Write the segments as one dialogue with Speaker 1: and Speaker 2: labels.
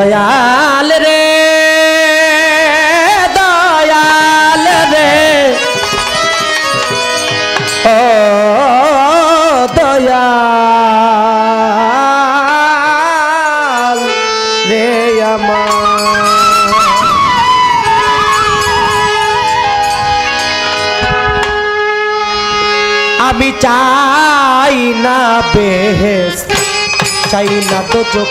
Speaker 1: দয়াল রে দয়াল রে। ও দয়াল রে আমার। আমি চাই না বেহেস চাই না তো চোখ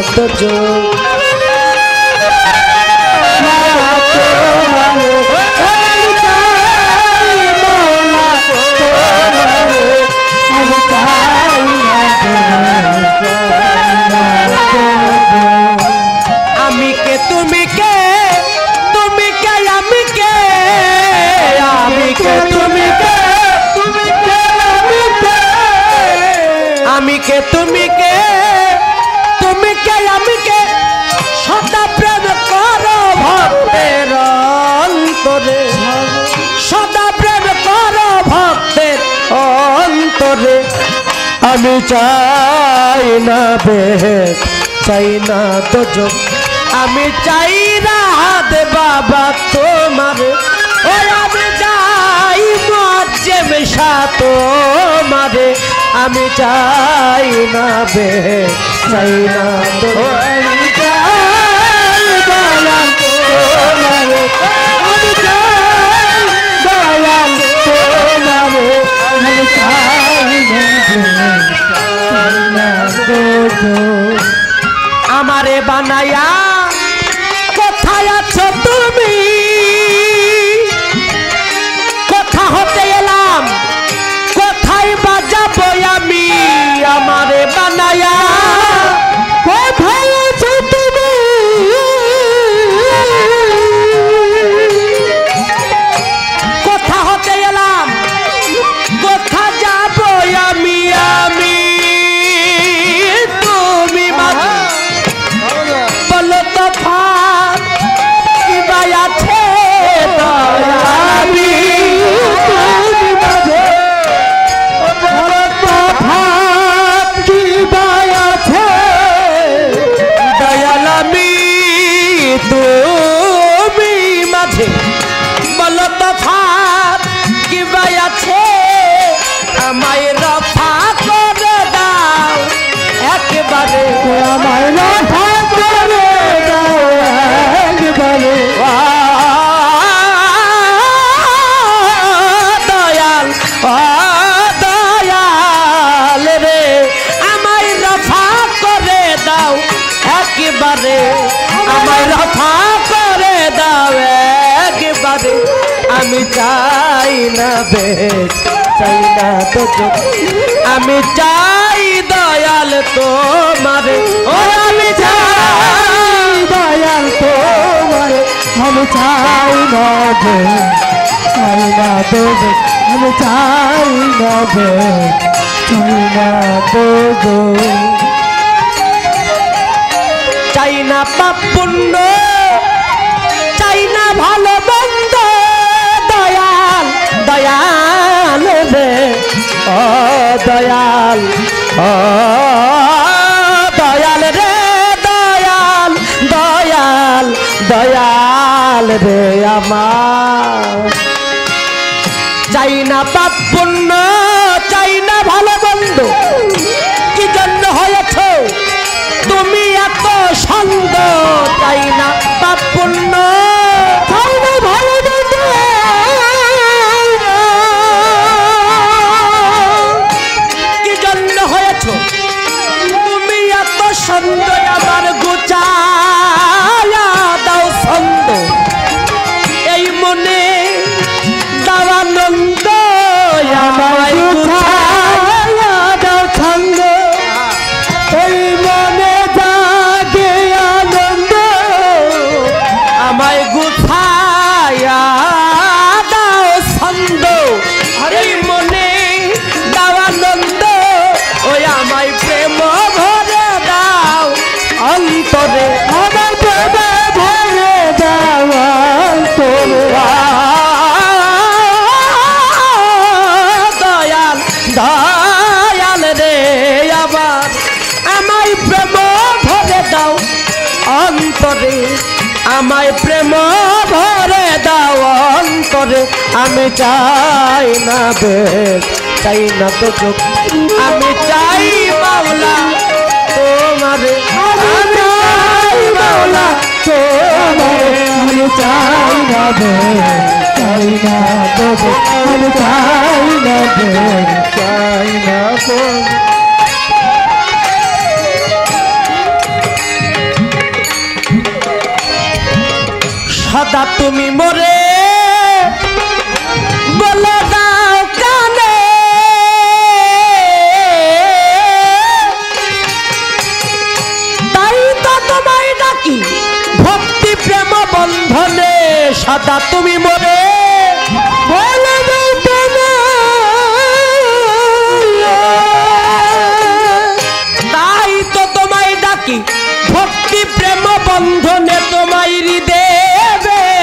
Speaker 1: না তো অন্তরে। সদা প্রেম করো ভক্তের অন্তরে। আমি চাই না বেশ চাই না তো আমি চাই রাহাত বাবা তোমার। ও আমি চাই মজ্জে মেশা তোমারে। আমি চাই না বে চাই না তো রফা করে দাও একেবারে। আমি চাই না বেশ, চাই না তো আমি চাই দয়াল তোমারে। ও, আমি চাই দয়াল তোমারে। আমি চাই না বেশ, চাই না তো আমি চাই না বেশ, চাই না তো আমার। চাই না পাপ পুণ্য London. প্রেম ভরে দাও অন্তরে। আমি চাই না বেশ চাই না তো চোখ আমি চাই মাওলা তোমারে। চাই
Speaker 2: আমি চাই না বে চাই না আমি চাই না বে চাই না দেবে
Speaker 1: সদা তুমি মরে, বলে দাও কানে। তাই তো তোমায় ডাকি ভক্তি প্রেম বন্ধনে, সদা তুমি মরে, বলে দাও কানে। তাই তো তোমায় ডাকি ভক্তি প্রেম বন্ধনে তোমায় হৃদয়ে।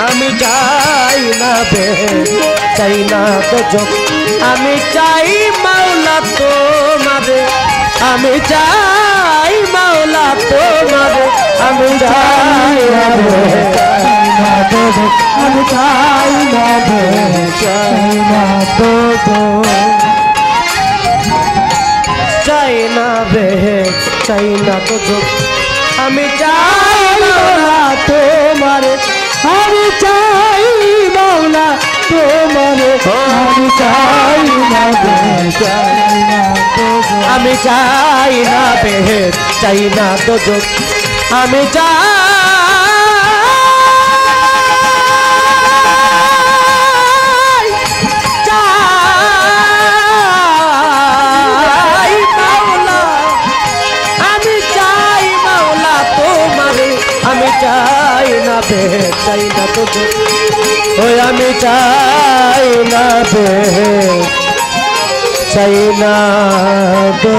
Speaker 1: আমি চাই না বে, চাই না তো আমি চাই মাওলা তোমারে, আমি চাই মাওলা তোমারে। আমি চাই না বে,
Speaker 2: চাই না দেবে আমি চাই না দেবে চাই না দেবে
Speaker 1: চাই না বে, চাই না তো আমি চাই
Speaker 2: না বে চাই না
Speaker 1: তো আমি চাই মাওলা। আমি চাই মাওলা তোমারে, আমি চাই না বে চাই না তো আমি চাই না বে চাই না তো